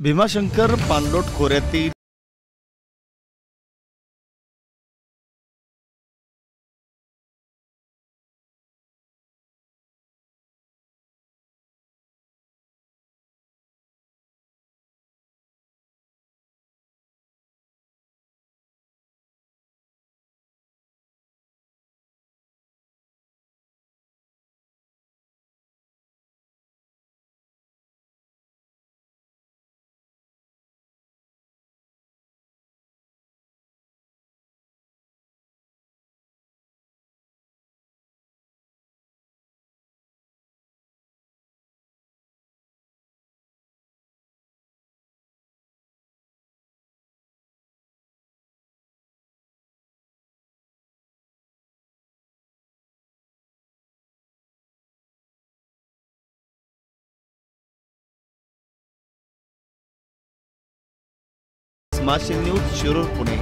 भीमाशंकर पाणलोट खोऱ्यातील smart news Shirur Pune